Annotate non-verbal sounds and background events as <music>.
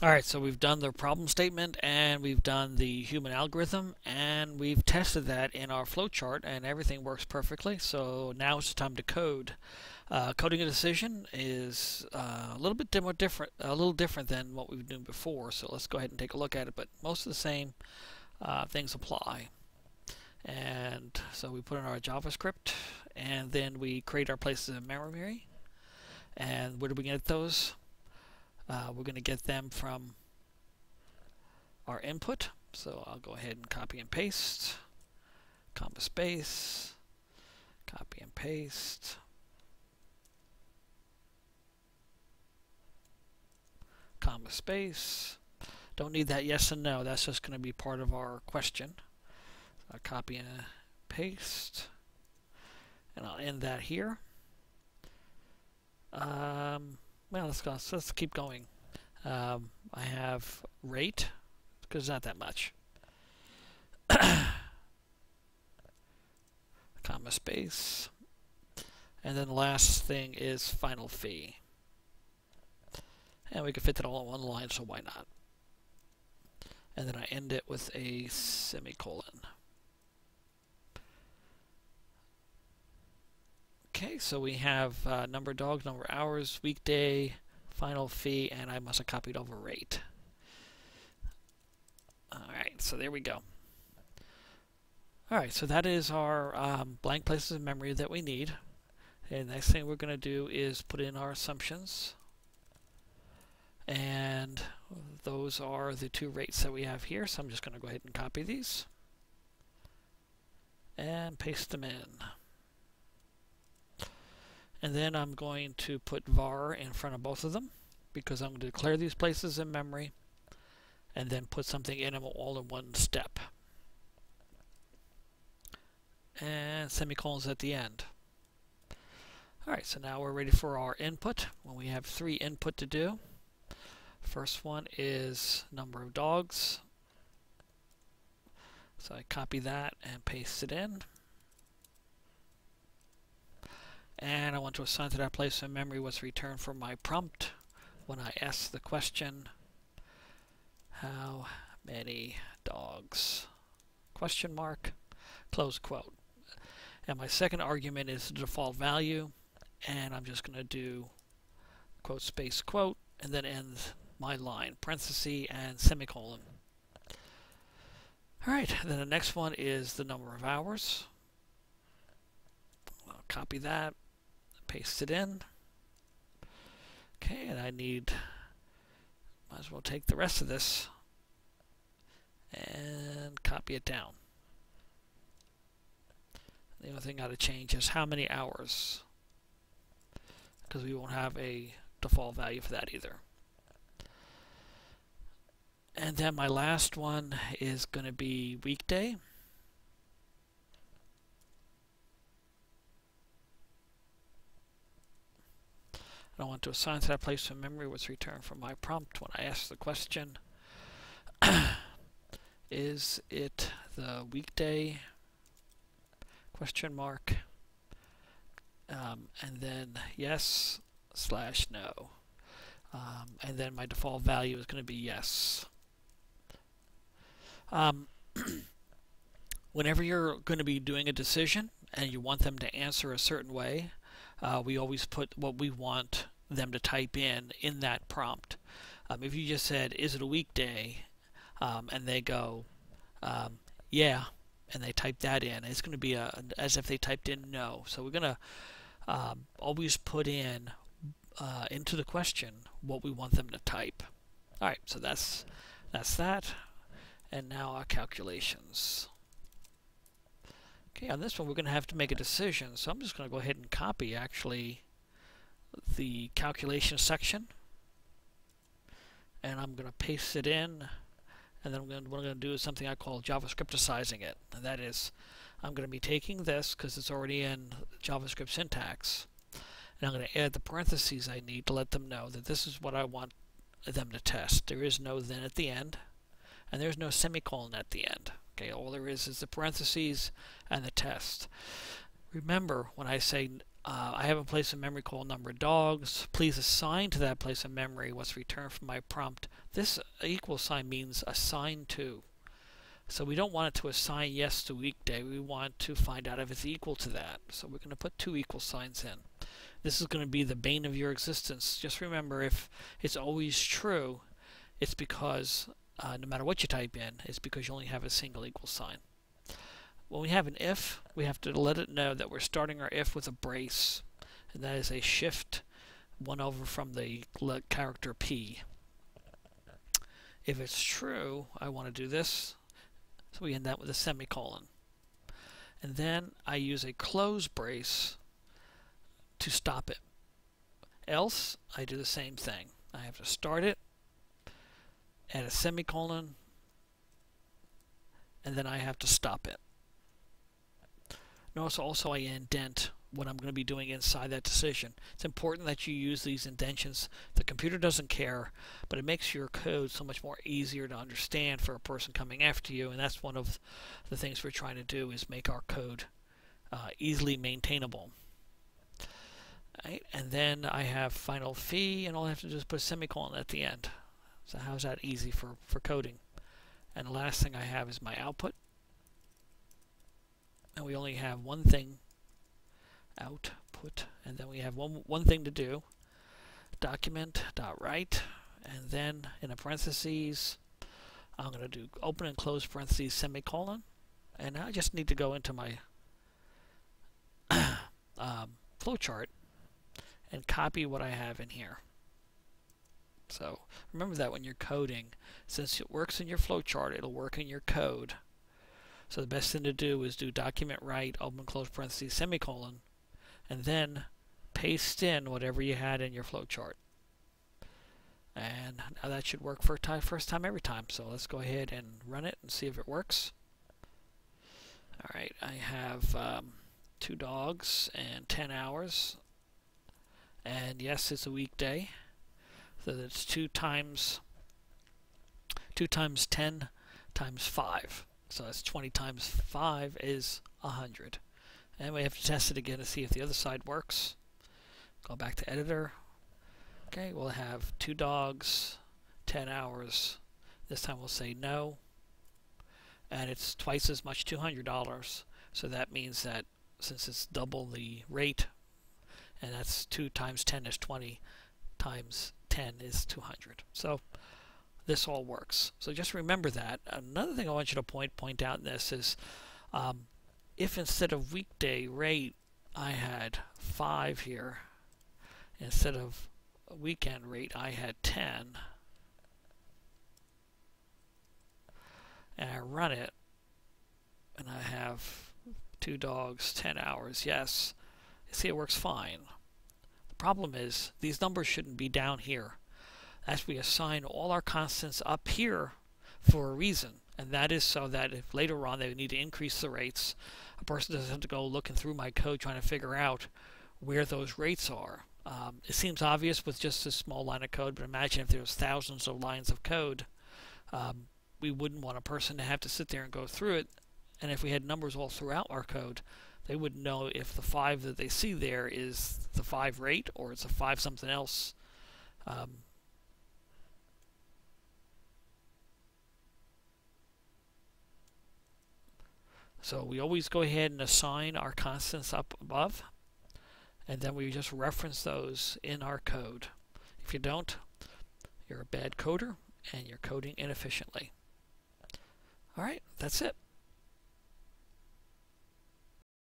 Alright, so we've done the problem statement and we've done the human algorithm and we've tested that in our flowchart and everything works perfectly. So now it's time to code. Uh, coding a decision is uh, a little bit different, a little different than what we've doing before. So let's go ahead and take a look at it. But most of the same uh, things apply. And so we put in our JavaScript and then we create our places in memory. And where do we get those? Uh, we're going to get them from our input. So I'll go ahead and copy and paste, comma space, copy and paste. comma space. Don't need that yes and no. That's just going to be part of our question. So I'll copy and paste. And I'll end that here. Um, well, let's go. Let's keep going. Um, I have rate because it's not that much. <coughs> comma space. And then the last thing is final fee. And we can fit that all in one line, so why not? And then I end it with a semicolon. Okay, so we have uh, number of dogs, number of hours, weekday, final fee, and I must have copied over rate. Alright, so there we go. Alright, so that is our um, blank places in memory that we need. And next thing we're going to do is put in our assumptions. And those are the two rates that we have here, so I'm just going to go ahead and copy these. And paste them in. And then I'm going to put var in front of both of them because I'm going to declare these places in memory and then put something in them all in one step. And semicolons at the end. Alright, so now we're ready for our input. When we have three input to do. First one is number of dogs. So I copy that and paste it in. And I want to assign to that place in memory what's returned from my prompt when I ask the question, how many dogs? Question mark, close quote. And my second argument is the default value, and I'm just going to do quote space quote, and then end my line, parenthesis and semicolon. Alright, then the next one is the number of hours. I'll copy that, paste it in. Okay, and I need, might as well take the rest of this and copy it down. The only thing I got to change is how many hours, because we won't have a default value for that either. And then my last one is going to be weekday. I want to assign to that place in memory what's returned from my prompt when I ask the question. <clears throat> is it the weekday? Question mark. Um, and then yes slash no. Um, and then my default value is going to be yes. Um, <clears throat> whenever you're going to be doing a decision and you want them to answer a certain way, uh, we always put what we want them to type in in that prompt. Um, if you just said, is it a weekday? Um, and they go, um, yeah, and they type that in, it's going to be a, as if they typed in no. So we're going to um, always put in uh, into the question what we want them to type. All right, so that's that's that. And now our calculations. Okay, on this one we're going to have to make a decision, so I'm just going to go ahead and copy actually the calculation section and I'm going to paste it in and then what I'm going to do is something I call JavaScripticizing it and that is I'm going to be taking this because it's already in JavaScript syntax and I'm going to add the parentheses I need to let them know that this is what I want them to test. There is no then at the end and there's no semicolon at the end. Okay, all there is is the parentheses and the test. Remember, when I say uh, I have a place in memory called number of dogs. Please assign to that place in memory what's returned from my prompt. This equal sign means assign to. So we don't want it to assign yes to weekday. We want to find out if it's equal to that. So we're going to put two equal signs in. This is going to be the bane of your existence. Just remember, if it's always true, it's because uh, no matter what you type in, it's because you only have a single equal sign. When we have an if, we have to let it know that we're starting our if with a brace, and that is a shift 1 over from the character p. If it's true, I want to do this, so we end that with a semicolon. And then I use a close brace to stop it. Else, I do the same thing. I have to start it, add a semicolon, and then I have to stop it. Notice also I indent what I'm going to be doing inside that decision. It's important that you use these indentions. The computer doesn't care, but it makes your code so much more easier to understand for a person coming after you, and that's one of the things we're trying to do is make our code uh, easily maintainable. Right, and then I have final fee, and all I have to do is put a semicolon at the end. So how's that easy for, for coding? And the last thing I have is my output. And we only have one thing output, and then we have one one thing to do. Document dot write, and then in the parentheses, I'm going to do open and close parentheses semicolon, and I just need to go into my <coughs> um, flowchart and copy what I have in here. So remember that when you're coding, since it works in your flowchart, it'll work in your code. So the best thing to do is do document write, open close parentheses, semicolon, and then paste in whatever you had in your flowchart. And now that should work for time, first time every time. So let's go ahead and run it and see if it works. Alright, I have um, two dogs and 10 hours. And yes, it's a weekday. So that's 2 times 2 times 10 times 5. So that's 20 times 5 is 100. And we have to test it again to see if the other side works. Go back to editor. Okay, we'll have two dogs, 10 hours. This time we'll say no. And it's twice as much, $200. So that means that since it's double the rate, and that's 2 times 10 is 20, times 10 is 200. So this all works. So just remember that. Another thing I want you to point point out in this is um, if instead of weekday rate I had 5 here, instead of weekend rate I had 10, and I run it, and I have two dogs, 10 hours, yes, see it works fine. Problem is these numbers shouldn't be down here as we assign all our constants up here for a reason. And that is so that if later on they need to increase the rates, a person doesn't have to go looking through my code trying to figure out where those rates are. Um, it seems obvious with just a small line of code, but imagine if there was thousands of lines of code. Um, we wouldn't want a person to have to sit there and go through it. And if we had numbers all throughout our code, they wouldn't know if the 5 that they see there is the 5 rate or it's a 5 something else. Um, So we always go ahead and assign our constants up above and then we just reference those in our code. If you don't, you're a bad coder and you're coding inefficiently. Alright, that's it.